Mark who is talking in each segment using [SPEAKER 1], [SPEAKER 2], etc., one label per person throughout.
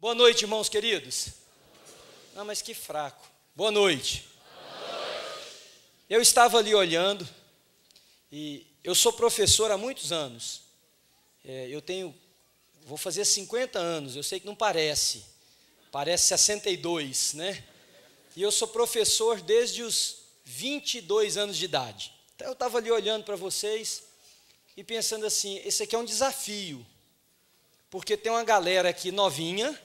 [SPEAKER 1] Boa noite, irmãos queridos. Não, mas que fraco. Boa noite. Eu estava ali olhando e eu sou professor há muitos anos. É, eu tenho, vou fazer 50 anos. Eu sei que não parece, parece 62, né? E eu sou professor desde os 22 anos de idade. Então eu estava ali olhando para vocês e pensando assim: esse aqui é um desafio, porque tem uma galera aqui novinha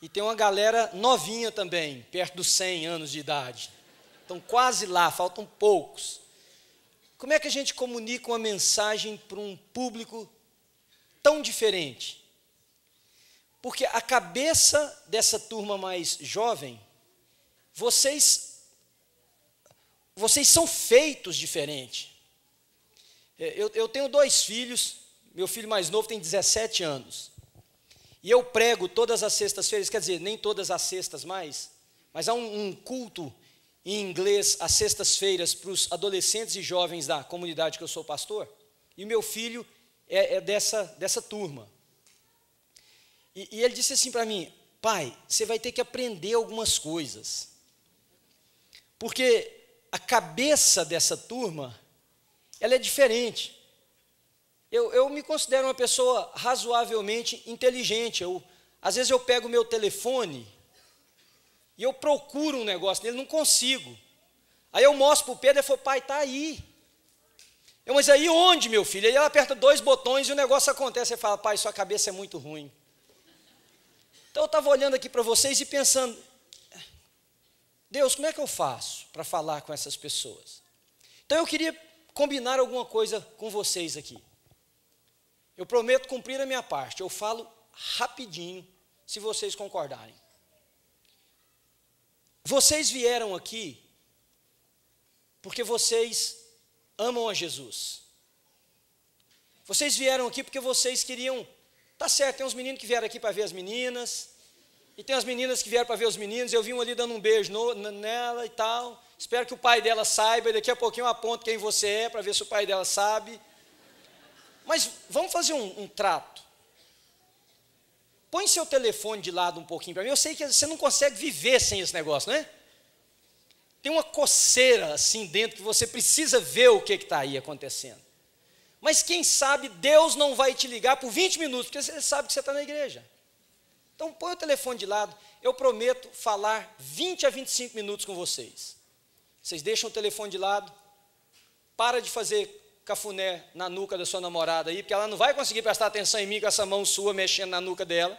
[SPEAKER 1] e tem uma galera novinha também, perto dos 100 anos de idade. Estão quase lá, faltam poucos. Como é que a gente comunica uma mensagem para um público tão diferente? Porque a cabeça dessa turma mais jovem, vocês vocês são feitos diferente. É, eu, eu tenho dois filhos, meu filho mais novo tem 17 anos. E eu prego todas as sextas-feiras, quer dizer, nem todas as sextas mais, mas há um, um culto em inglês às sextas-feiras para os adolescentes e jovens da comunidade que eu sou pastor. E meu filho é, é dessa, dessa turma. E, e ele disse assim para mim: pai, você vai ter que aprender algumas coisas. Porque a cabeça dessa turma, ela é diferente. Eu, eu me considero uma pessoa razoavelmente inteligente. Eu, às vezes eu pego o meu telefone e eu procuro um negócio nele, não consigo. Aí eu mostro para o Pedro e ele falou, pai, está aí. Eu, mas aí onde, meu filho? Aí ele aperta dois botões e o negócio acontece. Ele fala, pai, sua cabeça é muito ruim. Então eu estava olhando aqui para vocês e pensando, Deus, como é que eu faço para falar com essas pessoas? Então eu queria combinar alguma coisa com vocês aqui. Eu prometo cumprir a minha parte. Eu falo rapidinho, se vocês concordarem. Vocês vieram aqui porque vocês amam a Jesus. Vocês vieram aqui porque vocês queriam. Tá certo, tem uns meninos que vieram aqui para ver as meninas, e tem as meninas que vieram para ver os meninos, eu vi um ali dando um beijo no, nela e tal. Espero que o pai dela saiba, daqui a pouquinho eu aponto quem você é, para ver se o pai dela sabe. Mas vamos fazer um, um trato. Põe seu telefone de lado um pouquinho para mim. Eu sei que você não consegue viver sem esse negócio, né? Tem uma coceira assim dentro que você precisa ver o que está aí acontecendo. Mas quem sabe Deus não vai te ligar por 20 minutos, porque você sabe que você está na igreja. Então põe o telefone de lado, eu prometo falar 20 a 25 minutos com vocês. Vocês deixam o telefone de lado, para de fazer cafuné na nuca da sua namorada aí, porque ela não vai conseguir prestar atenção em mim com essa mão sua mexendo na nuca dela.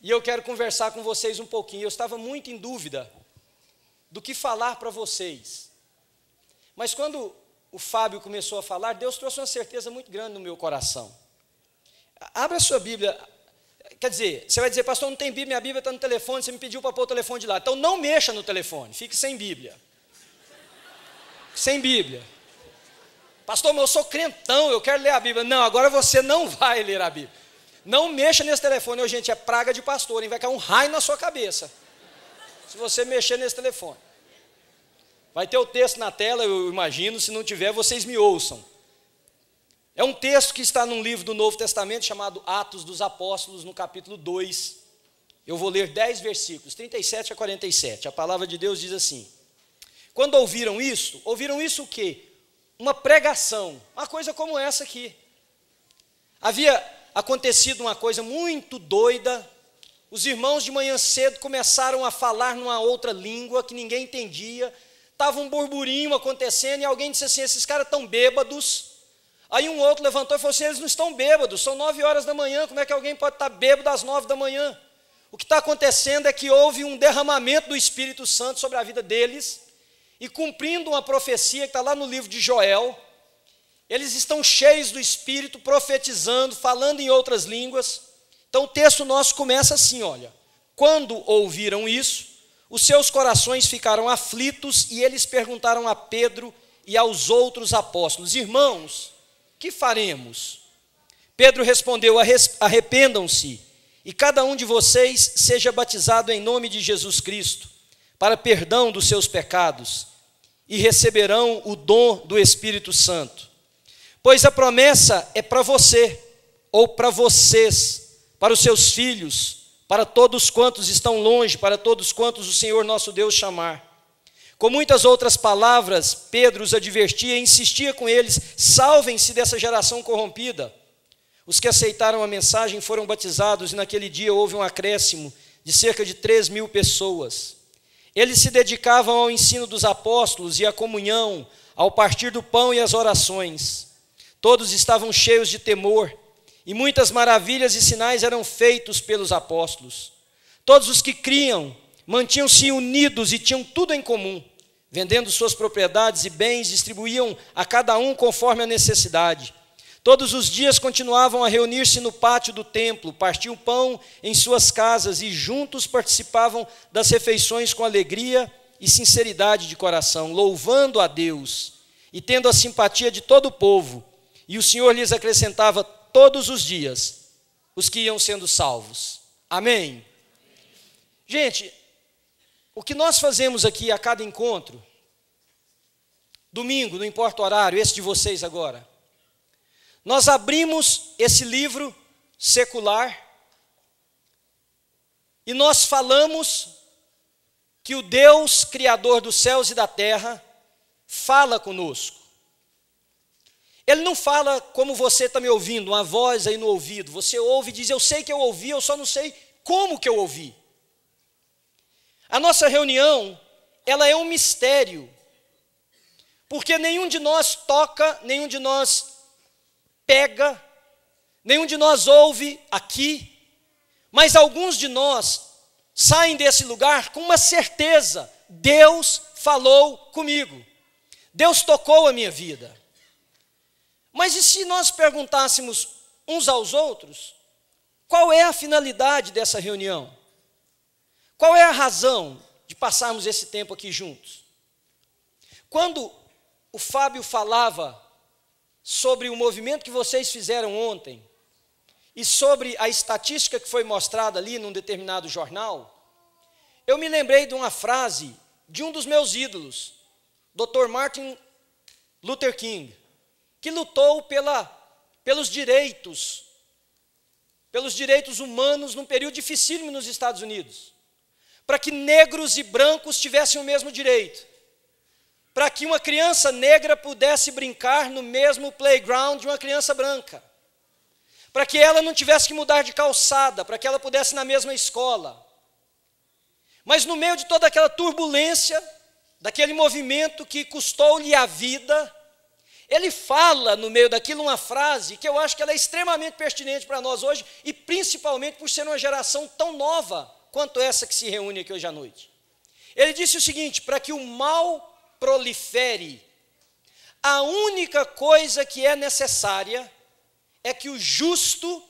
[SPEAKER 1] E eu quero conversar com vocês um pouquinho. Eu estava muito em dúvida do que falar para vocês. Mas quando o Fábio começou a falar, Deus trouxe uma certeza muito grande no meu coração. Abra a sua Bíblia. Quer dizer, você vai dizer, pastor, não tem Bíblia, minha Bíblia está no telefone, você me pediu para pôr o telefone de lá. Então não mexa no telefone, fique sem Bíblia. Sem Bíblia. Pastor, mas eu sou crentão, eu quero ler a Bíblia. Não, agora você não vai ler a Bíblia. Não mexa nesse telefone, gente, é praga de pastor, hein? vai cair um raio na sua cabeça. Se você mexer nesse telefone. Vai ter o texto na tela, eu imagino, se não tiver, vocês me ouçam. É um texto que está num livro do Novo Testamento chamado Atos dos Apóstolos, no capítulo 2. Eu vou ler 10 versículos, 37 a 47. A palavra de Deus diz assim: Quando ouviram isso, ouviram isso o quê? Uma pregação, uma coisa como essa aqui. Havia acontecido uma coisa muito doida. Os irmãos de manhã cedo começaram a falar numa outra língua que ninguém entendia. Estava um burburinho acontecendo e alguém disse assim: esses caras estão bêbados Aí um outro levantou e falou assim: eles não estão bêbados, são nove horas da manhã, como é que alguém pode estar bêbado às nove da manhã? O que está acontecendo é que houve um derramamento do Espírito Santo sobre a vida deles, e cumprindo uma profecia que está lá no livro de Joel, eles estão cheios do Espírito, profetizando, falando em outras línguas. Então o texto nosso começa assim: olha, quando ouviram isso, os seus corações ficaram aflitos e eles perguntaram a Pedro e aos outros apóstolos: irmãos, que faremos? Pedro respondeu: Arrependam-se e cada um de vocês seja batizado em nome de Jesus Cristo, para perdão dos seus pecados, e receberão o dom do Espírito Santo. Pois a promessa é para você, ou para vocês, para os seus filhos, para todos quantos estão longe, para todos quantos o Senhor nosso Deus chamar. Com muitas outras palavras, Pedro os advertia e insistia com eles: salvem-se dessa geração corrompida. Os que aceitaram a mensagem foram batizados, e naquele dia houve um acréscimo de cerca de três mil pessoas. Eles se dedicavam ao ensino dos apóstolos e à comunhão, ao partir do pão e às orações. Todos estavam cheios de temor, e muitas maravilhas e sinais eram feitos pelos apóstolos. Todos os que criam mantinham-se unidos e tinham tudo em comum. Vendendo suas propriedades e bens, distribuíam a cada um conforme a necessidade. Todos os dias continuavam a reunir-se no pátio do templo, partiam pão em suas casas e juntos participavam das refeições com alegria e sinceridade de coração, louvando a Deus e tendo a simpatia de todo o povo. E o Senhor lhes acrescentava todos os dias os que iam sendo salvos. Amém. Gente, o que nós fazemos aqui a cada encontro, domingo, não importa o horário, esse de vocês agora, nós abrimos esse livro secular e nós falamos que o Deus Criador dos céus e da terra fala conosco. Ele não fala como você está me ouvindo, uma voz aí no ouvido. Você ouve e diz: Eu sei que eu ouvi, eu só não sei como que eu ouvi. A nossa reunião, ela é um mistério, porque nenhum de nós toca, nenhum de nós pega, nenhum de nós ouve aqui, mas alguns de nós saem desse lugar com uma certeza: Deus falou comigo, Deus tocou a minha vida. Mas e se nós perguntássemos uns aos outros, qual é a finalidade dessa reunião? Qual é a razão de passarmos esse tempo aqui juntos? Quando o Fábio falava sobre o movimento que vocês fizeram ontem e sobre a estatística que foi mostrada ali num determinado jornal, eu me lembrei de uma frase de um dos meus ídolos, Dr. Martin Luther King, que lutou pela, pelos direitos, pelos direitos humanos num período dificílimo nos Estados Unidos, para que negros e brancos tivessem o mesmo direito para que uma criança negra pudesse brincar no mesmo playground de uma criança branca, para que ela não tivesse que mudar de calçada, para que ela pudesse ir na mesma escola. Mas no meio de toda aquela turbulência, daquele movimento que custou-lhe a vida, ele fala no meio daquilo uma frase que eu acho que ela é extremamente pertinente para nós hoje, e principalmente por ser uma geração tão nova quanto essa que se reúne aqui hoje à noite. Ele disse o seguinte: para que o mal prolifere. A única coisa que é necessária é que o justo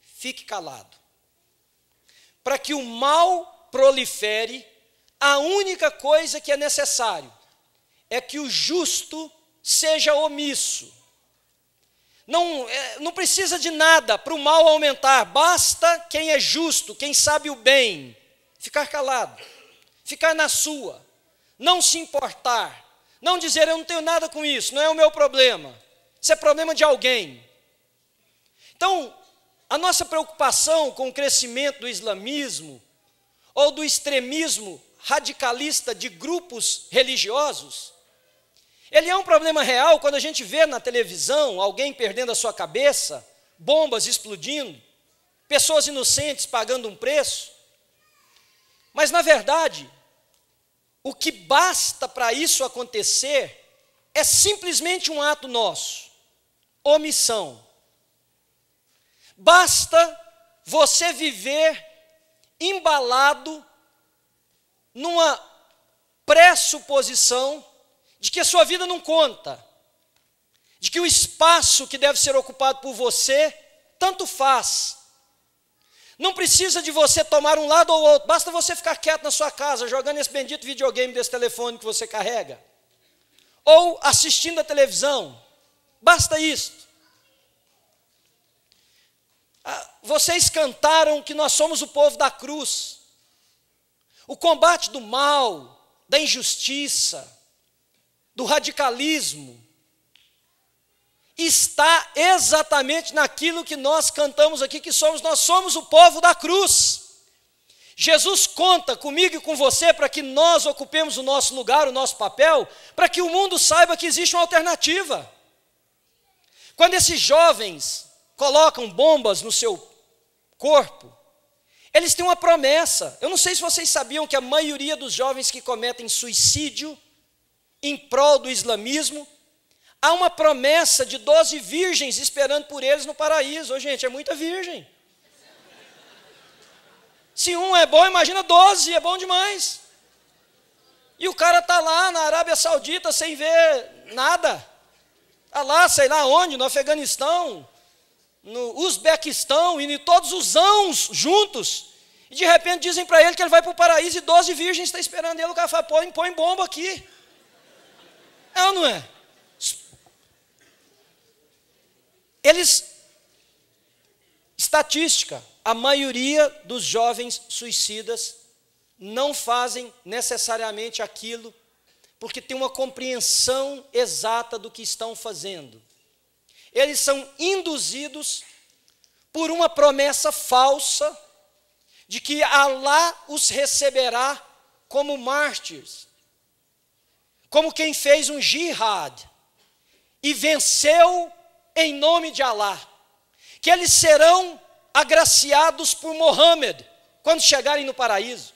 [SPEAKER 1] fique calado. Para que o mal prolifere, a única coisa que é necessário é que o justo seja omisso. Não, é, não precisa de nada para o mal aumentar, basta quem é justo, quem sabe o bem, ficar calado, ficar na sua não se importar, não dizer eu não tenho nada com isso, não é o meu problema, isso é problema de alguém. Então, a nossa preocupação com o crescimento do islamismo ou do extremismo radicalista de grupos religiosos, ele é um problema real quando a gente vê na televisão alguém perdendo a sua cabeça, bombas explodindo, pessoas inocentes pagando um preço. Mas, na verdade, o que basta para isso acontecer é simplesmente um ato nosso omissão. Basta você viver embalado numa pressuposição de que a sua vida não conta, de que o espaço que deve ser ocupado por você tanto faz, não precisa de você tomar um lado ou outro, basta você ficar quieto na sua casa, jogando esse bendito videogame desse telefone que você carrega, ou assistindo a televisão, basta isso. Ah, vocês cantaram que nós somos o povo da cruz, o combate do mal, da injustiça, do radicalismo. Está exatamente naquilo que nós cantamos aqui, que somos, nós somos o povo da cruz. Jesus conta comigo e com você para que nós ocupemos o nosso lugar, o nosso papel, para que o mundo saiba que existe uma alternativa. Quando esses jovens colocam bombas no seu corpo, eles têm uma promessa. Eu não sei se vocês sabiam que a maioria dos jovens que cometem suicídio em prol do islamismo, há uma promessa de 12 virgens esperando por eles no paraíso. Ô, gente, é muita virgem. Se um é bom, imagina 12, é bom demais. E o cara está lá na Arábia Saudita sem ver nada. Está lá, sei lá onde, no Afeganistão, no Uzbequistão e em todos os anos juntos. E de repente dizem para ele que ele vai para o paraíso e 12 virgens estão esperando ele. O cara fala, põe, põe bomba aqui. É ou não é? Eles, estatística, a maioria dos jovens suicidas não fazem necessariamente aquilo porque tem uma compreensão exata do que estão fazendo. Eles são induzidos por uma promessa falsa de que Alá os receberá como mártires, como quem fez um jihad e venceu em nome de Alá, que eles serão agraciados por Mohammed quando chegarem no paraíso.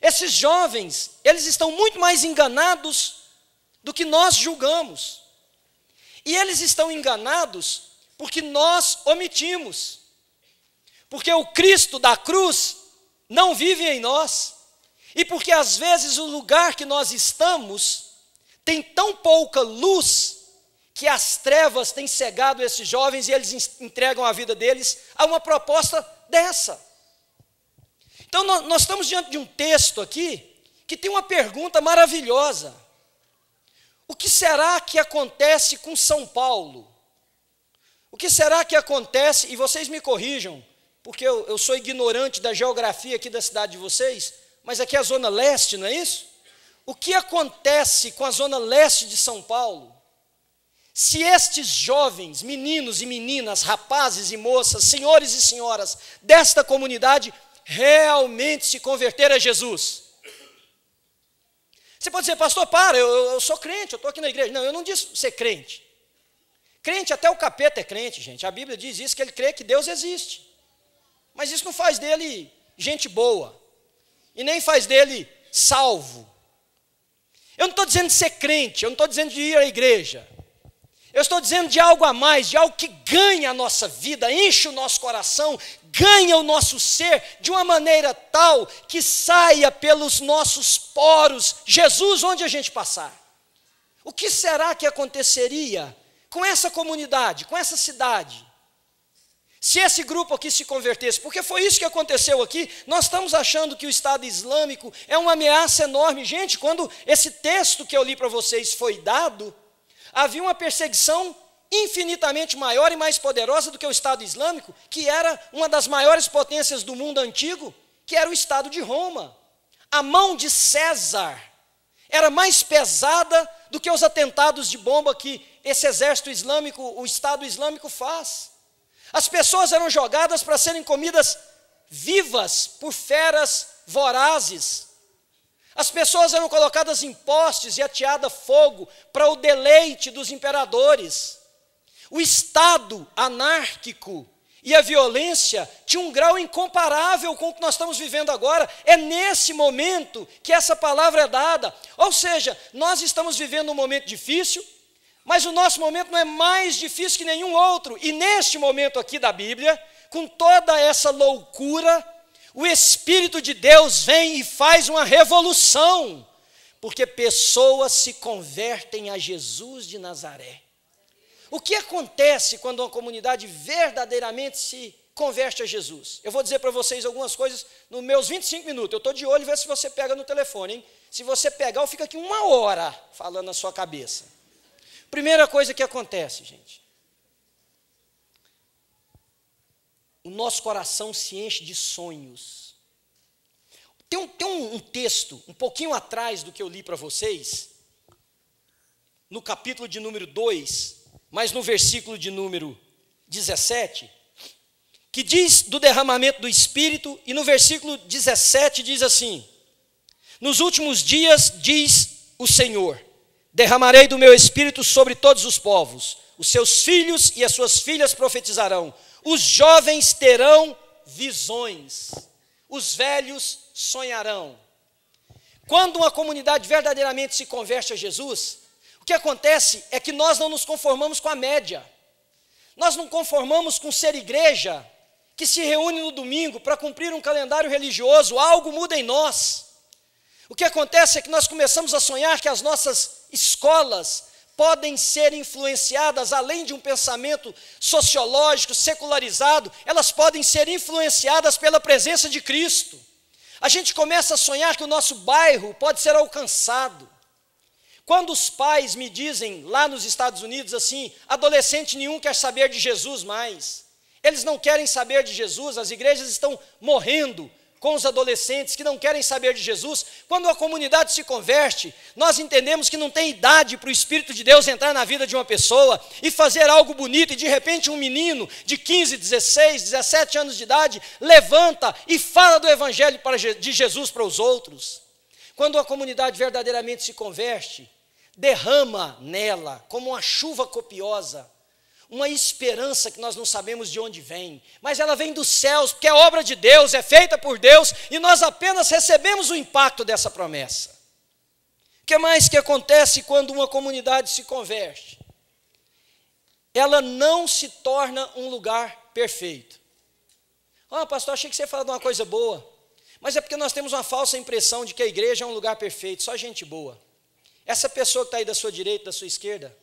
[SPEAKER 1] Esses jovens, eles estão muito mais enganados do que nós julgamos. E eles estão enganados porque nós omitimos. Porque o Cristo da cruz não vive em nós. E porque às vezes o lugar que nós estamos tem tão pouca luz que as trevas têm cegado esses jovens e eles entregam a vida deles a uma proposta dessa. Então, nós, estamos diante de um texto aqui que tem uma pergunta maravilhosa. O que será que acontece com São Paulo? O que será que acontece, e vocês me corrijam, porque eu, eu sou ignorante da geografia aqui da cidade de vocês, mas aqui é a Zona Leste, não é isso? O que acontece com a Zona Leste de São Paulo? Se estes jovens, meninos e meninas, rapazes e moças, senhores e senhoras desta comunidade realmente se converter a Jesus. Você pode dizer, pastor, para, eu, eu sou crente, eu estou aqui na igreja. Não, eu não disse ser crente. Crente, até o capeta é crente, gente. A Bíblia diz isso, que ele crê que Deus existe. Mas isso não faz dele gente boa. E nem faz dele salvo. Eu não estou dizendo de ser crente, eu não estou dizendo de ir à igreja. Eu estou dizendo de algo a mais, de algo que ganha a nossa vida, enche o nosso coração, ganha o nosso ser de uma maneira tal que saia pelos nossos poros, Jesus, onde a gente passar. O que será que aconteceria com essa comunidade, com essa cidade? Se esse grupo aqui se convertesse, porque foi isso que aconteceu aqui, nós estamos achando que o Estado Islâmico é uma ameaça enorme. Gente, quando esse texto que eu li para vocês foi dado, havia uma perseguição infinitamente maior e mais poderosa do que o Estado Islâmico, que era uma das maiores potências do mundo antigo, que era o Estado de Roma. A mão de César era mais pesada do que os atentados de bomba que esse exército islâmico, o Estado Islâmico faz. As pessoas eram jogadas para serem comidas vivas por feras vorazes. As pessoas eram colocadas em postes e ateada fogo para o deleite dos imperadores. O Estado anárquico e a violência tinha um grau incomparável com o que nós estamos vivendo agora. É nesse momento que essa palavra é dada. Ou seja, nós estamos vivendo um momento difícil, mas o nosso momento não é mais difícil que nenhum outro. E neste momento aqui da Bíblia, com toda essa loucura, o Espírito de Deus vem e faz uma revolução, porque pessoas se convertem a Jesus de Nazaré. O que acontece quando uma comunidade verdadeiramente se converte a Jesus? Eu vou dizer para vocês algumas coisas nos meus 25 minutos. Eu estou de olho ver se você pega no telefone, hein? Se você pegar, eu fico aqui uma hora falando na sua cabeça. Primeira coisa que acontece, gente. O nosso coração se enche de sonhos. Tem, um, tem um, texto, um pouquinho atrás do que eu li para vocês, no capítulo de número 2, mas no versículo de número 17, que diz do derramamento do Espírito, e no versículo 17 diz assim: Nos últimos dias, diz o Senhor, derramarei do meu Espírito sobre todos os povos, os seus filhos e as suas filhas profetizarão, os jovens terão visões, os velhos sonharão. Quando uma comunidade verdadeiramente se converte a Jesus, o que acontece é que nós não nos conformamos com a média. Nós não conformamos com ser igreja que se reúne no domingo para cumprir um calendário religioso, algo muda em nós. O que acontece é que nós começamos a sonhar que as nossas escolas podem ser influenciadas, além de um pensamento sociológico, secularizado, elas podem ser influenciadas pela presença de Cristo. A gente começa a sonhar que o nosso bairro pode ser alcançado. Quando os pais me dizem lá nos Estados Unidos assim, adolescente nenhum quer saber de Jesus mais, eles não querem saber de Jesus, as igrejas estão morrendo com os adolescentes que não querem saber de Jesus, quando a comunidade se converte, nós entendemos que não tem idade para o Espírito de Deus entrar na vida de uma pessoa e fazer algo bonito, e de repente um menino de 15, 16, 17 anos de idade levanta e fala do Evangelho de Jesus para os outros. Quando a comunidade verdadeiramente se converte, derrama nela, como uma chuva copiosa, uma esperança que nós não sabemos de onde vem, mas ela vem dos céus, porque é obra de Deus, é feita por Deus, e nós apenas recebemos o impacto dessa promessa. O que mais que acontece quando uma comunidade se converte? Ela não se torna um lugar perfeito. Ah, oh, pastor, achei que você ia falar de uma coisa boa. Mas é porque nós temos uma falsa impressão de que a igreja é um lugar perfeito, só gente boa. Essa pessoa que está aí da sua direita, da sua esquerda,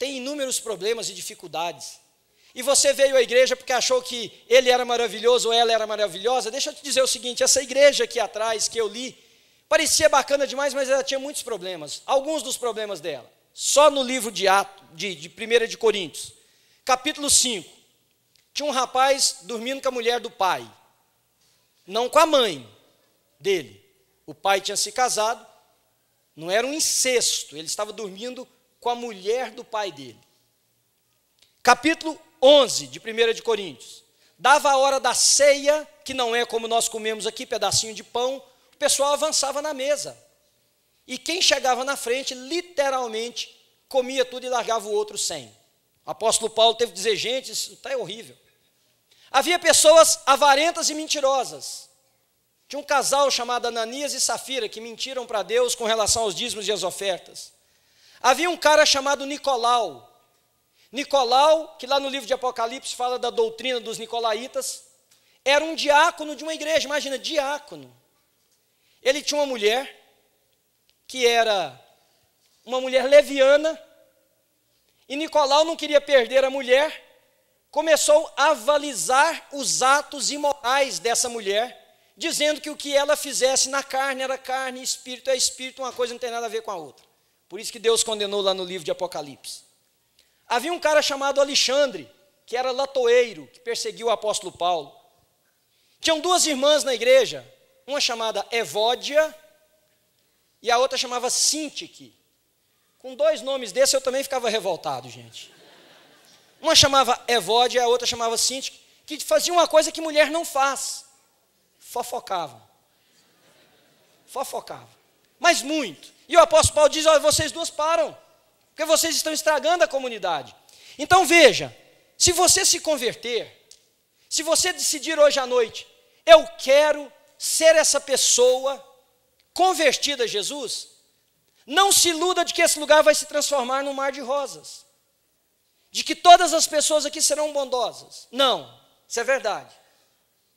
[SPEAKER 1] tem inúmeros problemas e dificuldades. E você veio à igreja porque achou que ele era maravilhoso ou ela era maravilhosa. Deixa eu te dizer o seguinte: essa igreja aqui atrás que eu li, parecia bacana demais, mas ela tinha muitos problemas. Alguns dos problemas dela. Só no livro de, Ato, de, de 1 de Coríntios, capítulo 5, tinha um rapaz dormindo com a mulher do pai, não com a mãe dele. O pai tinha se casado, não era um incesto, ele estava dormindo com a mulher do pai dele. Capítulo 11 de 1 de Coríntios. Dava a hora da ceia, que não é como nós comemos aqui, pedacinho de pão, o pessoal avançava na mesa. E quem chegava na frente, literalmente, comia tudo e largava o outro sem. O apóstolo Paulo teve que dizer, gente, isso está horrível. Havia pessoas avarentas e mentirosas. Tinha um casal chamado Ananias e Safira que mentiram para Deus com relação aos dízimos e às ofertas. Havia um cara chamado Nicolau. Nicolau, que lá no livro de Apocalipse fala da doutrina dos nicolaítas, era um diácono de uma igreja, imagina, diácono. Ele tinha uma mulher, que era uma mulher leviana, e Nicolau não queria perder a mulher, começou a avalizar os atos imorais dessa mulher, dizendo que o que ela fizesse na carne era carne, espírito é espírito, uma coisa não tem nada a ver com a outra. Por isso que Deus condenou lá no livro de Apocalipse. Havia um cara chamado Alexandre, que era latoeiro, que perseguiu o apóstolo Paulo. Tinham duas irmãs na igreja, uma chamada Evódia e a outra chamava Sintique. Com dois nomes desses eu também ficava revoltado, gente. Uma chamava Evódia e a outra chamava Sintique, que faziam uma coisa que mulher não faz. Fofocavam. Fofocavam. Mas muito. E o apóstolo Paulo diz: olha, vocês duas param, porque vocês estão estragando a comunidade. Então veja, se você se converter, se você decidir hoje à noite, eu quero ser essa pessoa convertida a Jesus, não se iluda de que esse lugar vai se transformar num mar de rosas, de que todas as pessoas aqui serão bondosas. Não, isso é verdade.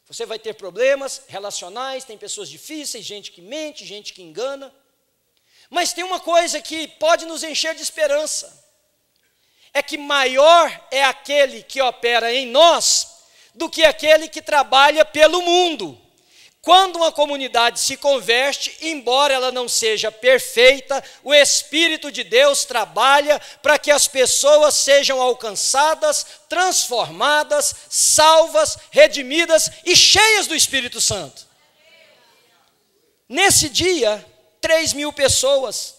[SPEAKER 1] Você vai ter problemas relacionais, tem pessoas difíceis, gente que mente, gente que engana. Mas tem uma coisa que pode nos encher de esperança: é que maior é aquele que opera em nós do que aquele que trabalha pelo mundo. Quando uma comunidade se converte, embora ela não seja perfeita, o Espírito de Deus trabalha para que as pessoas sejam alcançadas, transformadas, salvas, redimidas e cheias do Espírito Santo. Nesse dia, 3 mil pessoas.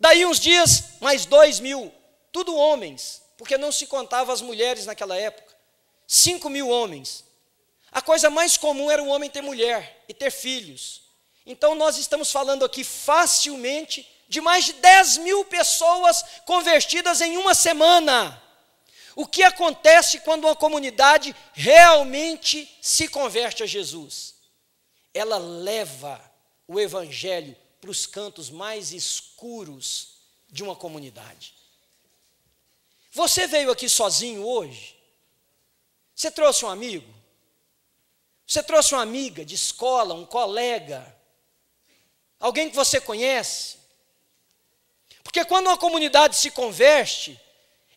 [SPEAKER 1] Daí uns dias, mais 2 mil. tudo homens, porque não se contava as mulheres naquela época. Cinco mil homens. A coisa mais comum era o homem ter mulher e ter filhos. Então nós estamos falando aqui facilmente de mais de 10 mil pessoas convertidas em uma semana. O que acontece quando uma comunidade realmente se converte a Jesus? Ela leva o evangelho para os cantos mais escuros de uma comunidade. Você veio aqui sozinho hoje? Você trouxe um amigo? Você trouxe uma amiga de escola, um colega? Alguém que você conhece? Porque quando uma comunidade se converte,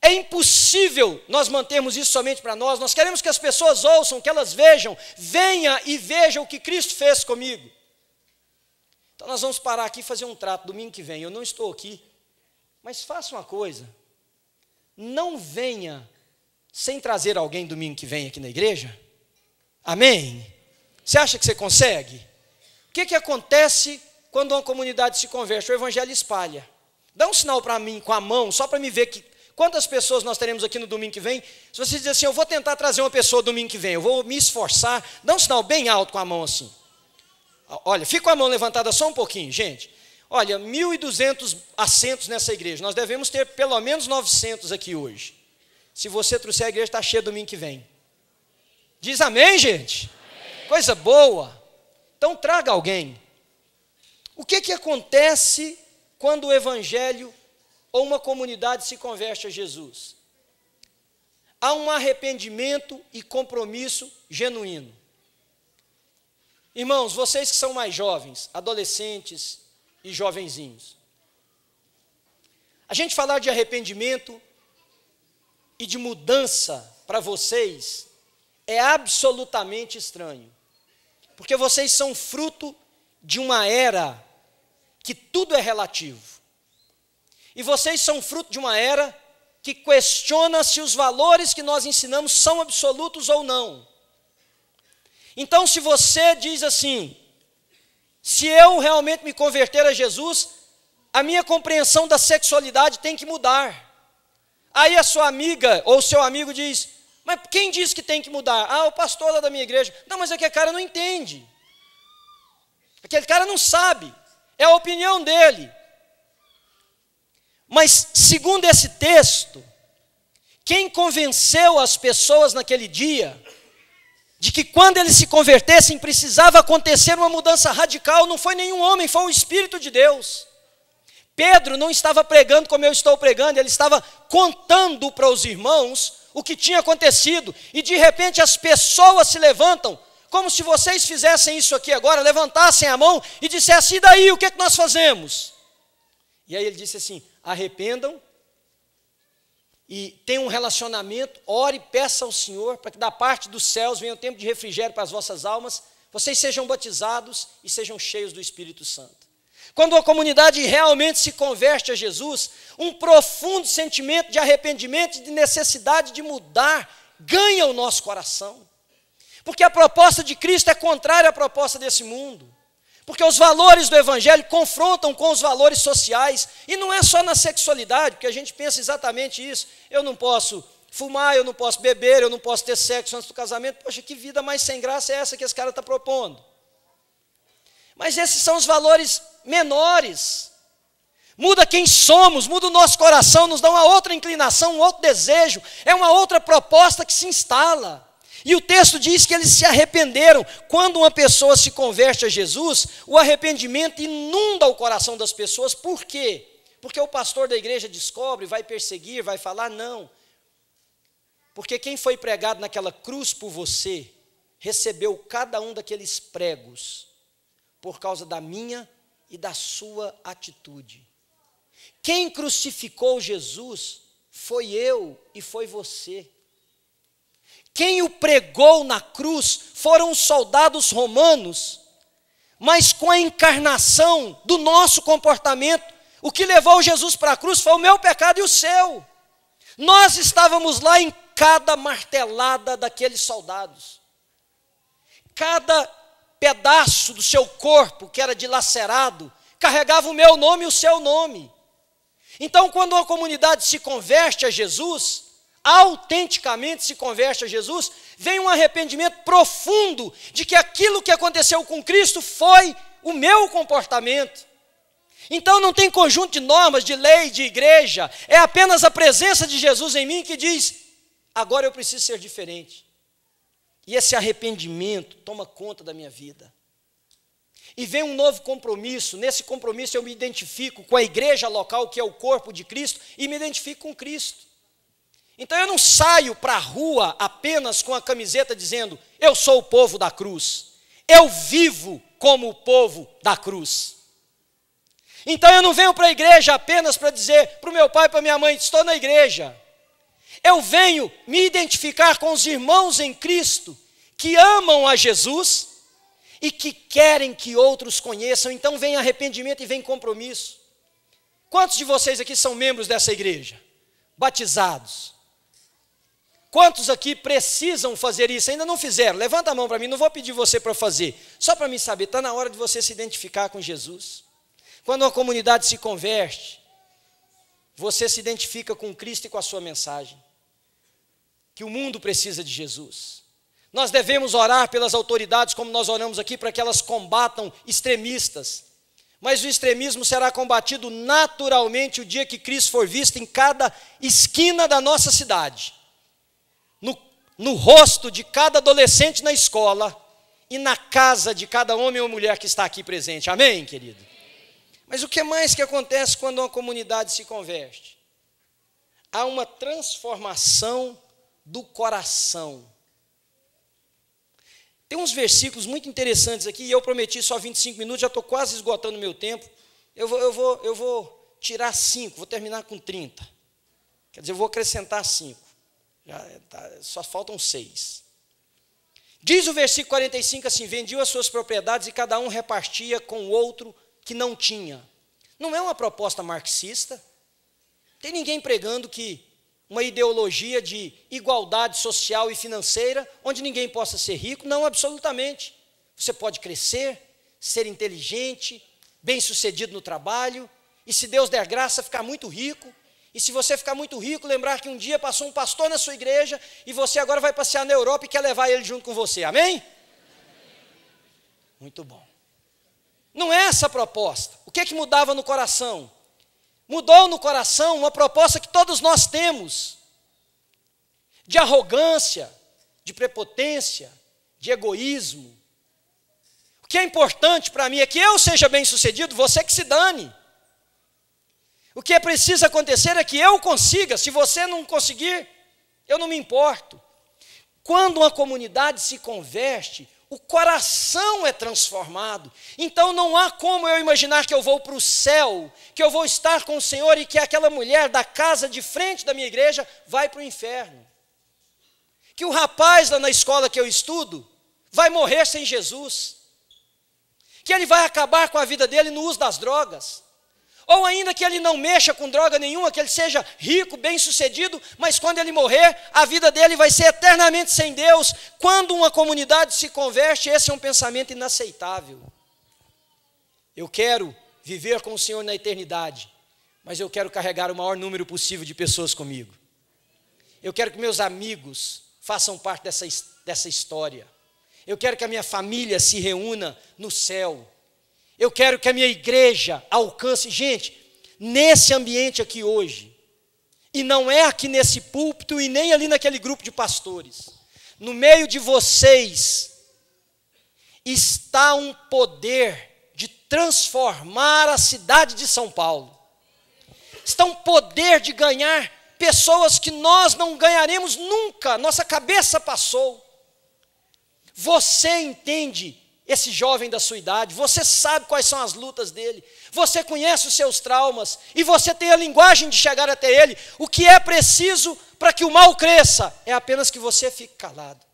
[SPEAKER 1] é impossível nós mantermos isso somente para nós. Nós queremos que as pessoas ouçam, que elas vejam, venha e veja o que Cristo fez comigo. Então nós vamos parar aqui e fazer um trato domingo que vem. Eu não estou aqui, mas faça uma coisa. Não venha sem trazer alguém domingo que vem aqui na igreja. Amém? Você acha que você consegue? O que, que acontece quando uma comunidade se converte? O evangelho espalha. Dá um sinal para mim com a mão, só para me ver que Quantas pessoas nós teremos aqui no domingo que vem? Se você dizer assim, eu vou tentar trazer uma pessoa domingo que vem, eu vou me esforçar, dá um sinal bem alto com a mão assim. Olha, fica com a mão levantada só um pouquinho, gente. Olha, 1.200 assentos nessa igreja. Nós devemos ter pelo menos 900 aqui hoje. Se você trouxer a igreja, está cheia domingo que vem. Diz amém, gente? Amém. Coisa boa. Então traga alguém. O que, que acontece quando o evangelho ou uma comunidade se converte a Jesus. Há um arrependimento e compromisso genuíno. Irmãos, vocês que são mais jovens, adolescentes e jovenzinhos, a gente falar de arrependimento e de mudança para vocês é absolutamente estranho, porque vocês são fruto de uma era que tudo é relativo. E vocês são fruto de uma era que questiona se os valores que nós ensinamos são absolutos ou não. Então, se você diz assim, se eu realmente me converter a Jesus, a minha compreensão da sexualidade tem que mudar. Aí a sua amiga ou seu amigo diz: Mas quem diz que tem que mudar? Ah, o pastor lá da minha igreja. Não, mas aquele cara não entende. Aquele cara não sabe. É a opinião dele. Mas, segundo esse texto, quem convenceu as pessoas naquele dia de que quando eles se convertessem precisava acontecer uma mudança radical, não foi nenhum homem, foi o Espírito de Deus. Pedro não estava pregando como eu estou pregando, ele estava contando para os irmãos o que tinha acontecido, e de repente as pessoas se levantam, como se vocês fizessem isso aqui agora, levantassem a mão e dissessem: e daí, o que, é que nós fazemos? E aí ele disse assim: arrependam e tenham um relacionamento, ore, peça ao Senhor para que da parte dos céus venha o tempo de refrigério para as vossas almas, vocês sejam batizados e sejam cheios do Espírito Santo. Quando a comunidade realmente se converte a Jesus, um profundo sentimento de arrependimento e de necessidade de mudar ganha o nosso coração. Porque a proposta de Cristo é contrária à proposta desse mundo. Porque os valores do Evangelho confrontam com os valores sociais, e não é só na sexualidade, porque a gente pensa exatamente isso. Eu não posso fumar, eu não posso beber, eu não posso ter sexo antes do casamento. Poxa, que vida mais sem graça é essa que esse cara está propondo? Mas esses são os valores menores. Muda quem somos, muda o nosso coração, nos dá uma outra inclinação, um outro desejo, é uma outra proposta que se instala. E o texto diz que eles se arrependeram. Quando uma pessoa se converte a Jesus, o arrependimento inunda o coração das pessoas. Por quê? Porque o pastor da igreja descobre, vai perseguir, vai falar? Não. Porque quem foi pregado naquela cruz por você, recebeu cada um daqueles pregos, por causa da minha e da sua atitude. Quem crucificou Jesus foi eu e foi você. Quem o pregou na cruz foram os soldados romanos, mas com a encarnação do nosso comportamento, o que levou Jesus para a cruz foi o meu pecado e o seu. Nós estávamos lá em cada martelada daqueles soldados. Cada pedaço do seu corpo que era dilacerado carregava o meu nome e o seu nome. Então, quando uma comunidade se converte a Jesus, autenticamente se converte a Jesus, vem um arrependimento profundo de que aquilo que aconteceu com Cristo foi o meu comportamento. Então não tem conjunto de normas, de lei, de igreja, é apenas a presença de Jesus em mim que diz: agora eu preciso ser diferente. E esse arrependimento toma conta da minha vida. E vem um novo compromisso. Nesse compromisso eu me identifico com a igreja local, que é o corpo de Cristo, e me identifico com Cristo. Então eu não saio para a rua apenas com a camiseta dizendo: Eu sou o povo da cruz. Eu vivo como o povo da cruz. Então eu não venho para a igreja apenas para dizer para o meu pai e para minha mãe: Estou na igreja. Eu venho me identificar com os irmãos em Cristo que amam a Jesus e que querem que outros conheçam. Então vem arrependimento e vem compromisso. Quantos de vocês aqui são membros dessa igreja? Batizados. Quantos aqui precisam fazer isso? Ainda não fizeram? Levanta a mão para mim, não vou pedir você para fazer. Só para me saber, está na hora de você se identificar com Jesus. Quando uma comunidade se converte, você se identifica com Cristo e com a sua mensagem. Que o mundo precisa de Jesus. Nós devemos orar pelas autoridades, como nós oramos aqui, para que elas combatam extremistas. Mas o extremismo será combatido naturalmente o dia que Cristo for visto em cada esquina da nossa cidade no rosto de cada adolescente na escola e na casa de cada homem ou mulher que está aqui presente. Amém, querido? Mas o que mais que acontece quando uma comunidade se converte? Há uma transformação do coração. Tem uns versículos muito interessantes aqui, e eu prometi só 25 minutos, já estou quase esgotando meu tempo. Eu vou, eu vou, eu vou tirar 5, vou terminar com 30. Quer dizer, eu vou acrescentar 5 tá, só faltam seis. Diz o versículo 45 assim: Vendiu as suas propriedades e cada um repartia com o outro que não tinha. Não é uma proposta marxista. Tem ninguém pregando que uma ideologia de igualdade social e financeira, onde ninguém possa ser rico. Não, absolutamente. Você pode crescer, ser inteligente, bem-sucedido no trabalho, e se Deus der graça, ficar muito rico, e se você ficar muito rico, lembrar que um dia passou um pastor na sua igreja e você agora vai passear na Europa e quer levar ele junto com você. Amém? Muito bom. Não é essa a proposta. O que é que mudava no coração? Mudou no coração uma proposta que todos nós temos de arrogância, de prepotência, de egoísmo. O que é importante para mim é que eu seja bem-sucedido, você que se dane. O que é preciso acontecer é que eu consiga, se você não conseguir, eu não me importo. Quando uma comunidade se converte, o coração é transformado. Então não há como eu imaginar que eu vou para o céu, que eu vou estar com o Senhor e que aquela mulher da casa de frente da minha igreja vai para o inferno. Que o rapaz lá na escola que eu estudo vai morrer sem Jesus. Que ele vai acabar com a vida dele no uso das drogas ou ainda que ele não mexa com droga nenhuma, que ele seja rico, bem-sucedido, mas quando ele morrer, a vida dele vai ser eternamente sem Deus. Quando uma comunidade se converte, esse é um pensamento inaceitável. Eu quero viver com o Senhor na eternidade, mas eu quero carregar o maior número possível de pessoas comigo. Eu quero que meus amigos façam parte dessa, dessa história. Eu quero que a minha família se reúna no céu. Eu quero que a minha igreja alcance, gente, nesse ambiente aqui hoje, e não é aqui nesse púlpito e nem ali naquele grupo de pastores. No meio de vocês está um poder de transformar a cidade de São Paulo. Está um poder de ganhar pessoas que nós não ganharemos nunca, nossa cabeça passou. Você entende esse jovem da sua idade, você sabe quais são as lutas dele, você conhece os seus traumas e você tem a linguagem de chegar até ele. O que é preciso para que o mal cresça é apenas que você fique calado.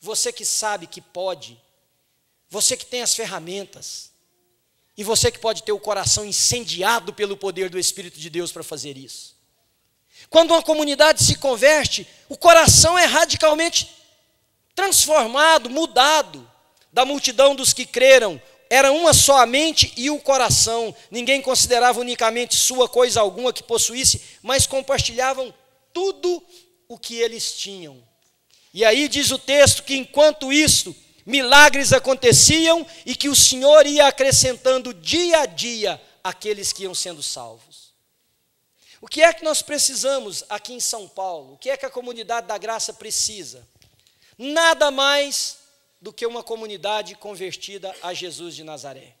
[SPEAKER 1] Você que sabe que pode, você que tem as ferramentas, e você que pode ter o coração incendiado pelo poder do Espírito de Deus para fazer isso. Quando uma comunidade se converte, o coração é radicalmente transformado, mudado da multidão dos que creram, era uma só a mente e o coração. Ninguém considerava unicamente sua coisa alguma que possuísse, mas compartilhavam tudo o que eles tinham. E aí diz o texto que enquanto isso, milagres aconteciam e que o Senhor ia acrescentando dia a dia aqueles que iam sendo salvos. O que é que nós precisamos aqui em São Paulo? O que é que a comunidade da graça precisa? Nada mais do que uma comunidade convertida a Jesus de Nazaré.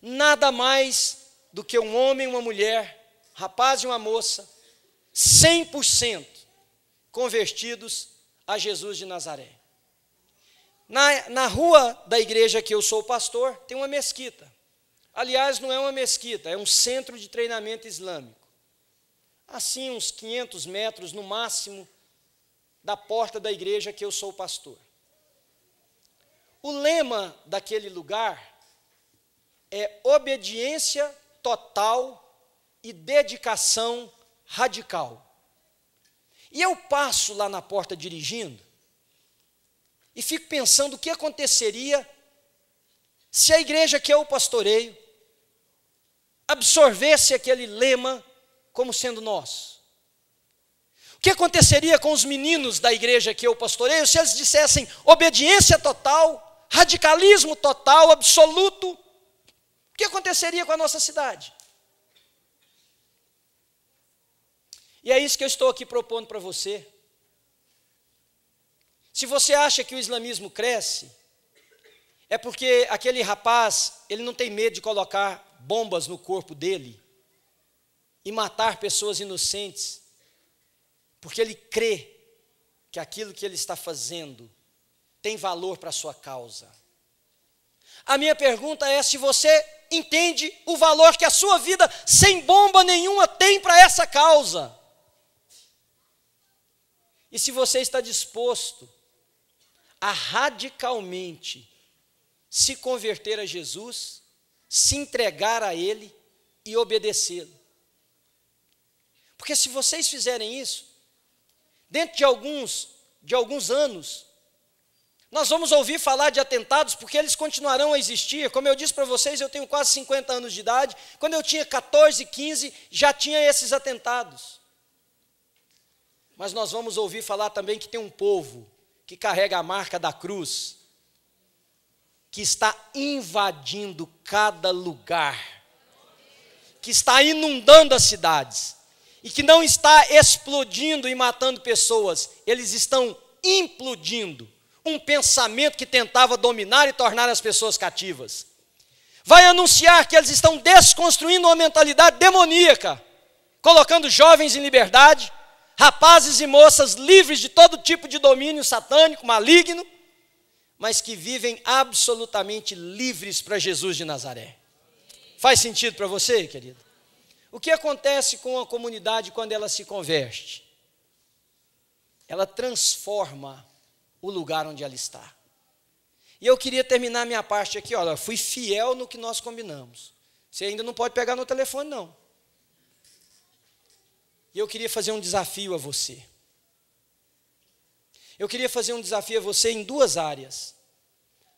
[SPEAKER 1] Nada mais do que um homem uma mulher, rapaz e uma moça, 100% convertidos a Jesus de Nazaré. Na, na rua da igreja que eu sou pastor, tem uma mesquita. Aliás, não é uma mesquita, é um centro de treinamento islâmico. Assim, uns 500 metros no máximo da porta da igreja que eu sou pastor. O lema daquele lugar é obediência total e dedicação radical. E eu passo lá na porta dirigindo e fico pensando o que aconteceria se a igreja que eu pastoreio absorvesse aquele lema como sendo nosso. O que aconteceria com os meninos da igreja que eu pastoreio se eles dissessem obediência total, radicalismo total, absoluto, o que aconteceria com a nossa cidade? E é isso que eu estou aqui propondo para você. Se você acha que o islamismo cresce, é porque aquele rapaz, ele não tem medo de colocar bombas no corpo dele e matar pessoas inocentes, porque ele crê que aquilo que ele está fazendo tem valor para a sua causa. A minha pergunta é se você entende o valor que a sua vida sem bomba nenhuma tem para essa causa. E se você está disposto a radicalmente se converter a Jesus, se entregar a Ele e obedecê-lo. Porque se vocês fizerem isso, dentro de alguns, de alguns anos, nós vamos ouvir falar de atentados porque eles continuarão a existir. Como eu disse para vocês, eu tenho quase 50 anos de idade. Quando eu tinha 14, 15, já tinha esses atentados. Mas nós vamos ouvir falar também que tem um povo que carrega a marca da cruz, que está invadindo cada lugar, que está inundando as cidades, e que não está explodindo e matando pessoas, eles estão implodindo um pensamento que tentava dominar e tornar as pessoas cativas. Vai anunciar que eles estão desconstruindo uma mentalidade demoníaca, colocando jovens em liberdade, rapazes e moças livres de todo tipo de domínio satânico, maligno, mas que vivem absolutamente livres para Jesus de Nazaré. Faz sentido para você, querido? O que acontece com a comunidade quando ela se converte? Ela transforma o lugar onde ela está. E eu queria terminar minha parte aqui, olha, fui fiel no que nós combinamos. Você ainda não pode pegar no telefone, não. E eu queria fazer um desafio a você. Eu queria fazer um desafio a você em duas áreas.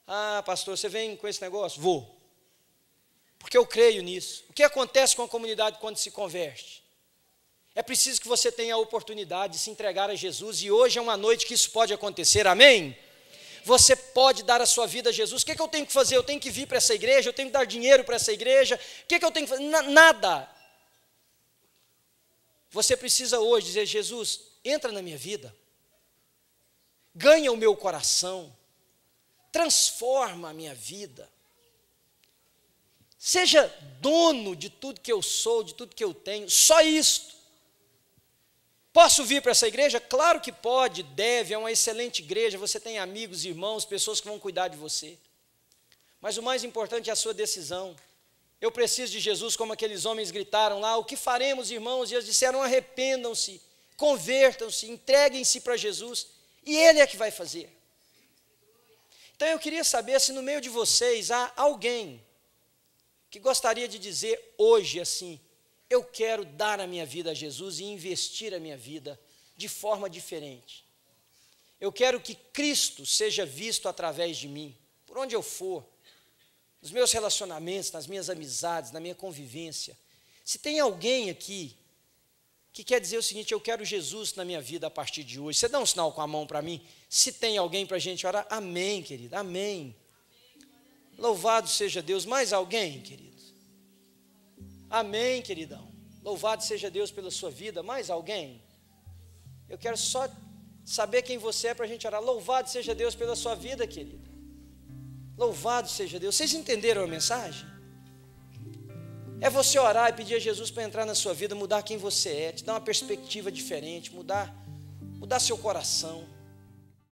[SPEAKER 1] Ah, pastor, você vem com esse negócio? Vou. Porque eu creio nisso. O que acontece com a comunidade quando se converte? É preciso que você tenha a oportunidade de se entregar a Jesus, e hoje é uma noite que isso pode acontecer, amém? Você pode dar a sua vida a Jesus. O que, é que eu tenho que fazer? Eu tenho que vir para essa igreja, eu tenho que dar dinheiro para essa igreja. O que, é que eu tenho que fazer? nada. Você precisa hoje dizer: Jesus, entra na minha vida, ganha o meu coração, transforma a minha vida. Seja dono de tudo que eu sou, de tudo que eu tenho, só isto. Posso vir para essa igreja? Claro que pode, deve, é uma excelente igreja, você tem amigos, irmãos, pessoas que vão cuidar de você. Mas o mais importante é a sua decisão. Eu preciso de Jesus, como aqueles homens gritaram lá: O que faremos, irmãos? E eles disseram: Arrependam-se, convertam-se, entreguem-se para Jesus, e Ele é que vai fazer. Então eu queria saber se no meio de vocês há alguém que gostaria de dizer hoje assim: eu quero dar a minha vida a Jesus e investir a minha vida de forma diferente. Eu quero que Cristo seja visto através de mim, por onde eu for. nos meus relacionamentos, nas minhas amizades, na minha convivência. Se tem alguém aqui que quer dizer o seguinte: eu quero Jesus na minha vida a partir de hoje. Você dá um sinal com a mão para mim? Se tem alguém para a gente orar, amém, querido, amém. Louvado seja Deus. Mais alguém, querido? Amém, queridão. Louvado seja Deus pela sua vida. Mais alguém? Eu quero só saber quem você é para a gente orar. Louvado seja Deus pela sua vida, querida. Louvado seja Deus. Vocês entenderam a mensagem? É você orar e pedir a Jesus para entrar na sua vida, mudar quem você é, te dar uma perspectiva diferente, mudar, mudar seu coração.